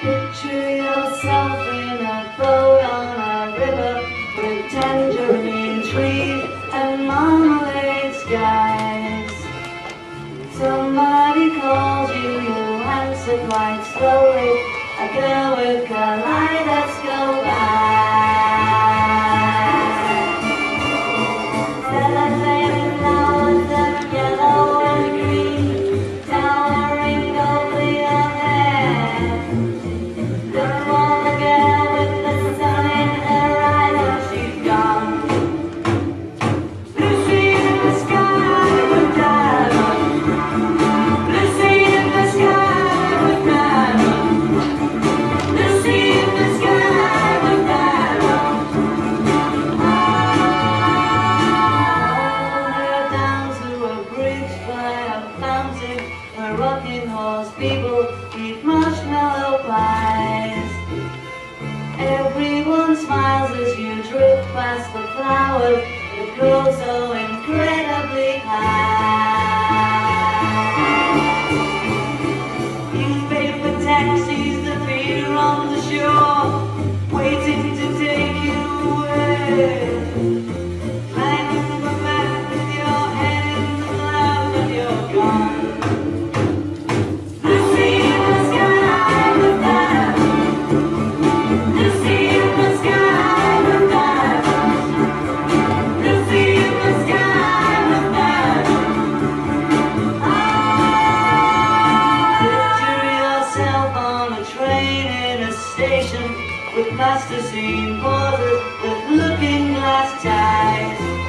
Picture yourself in a boat on a river with tangerine trees and marmalade skies. Somebody calls you, you answer quite slowly. A girl with kaleidoscope rocking horse. People eat marshmallow pies. Everyone smiles as you drift past the flowers that grow so with plasticine borders, with looking glass ties.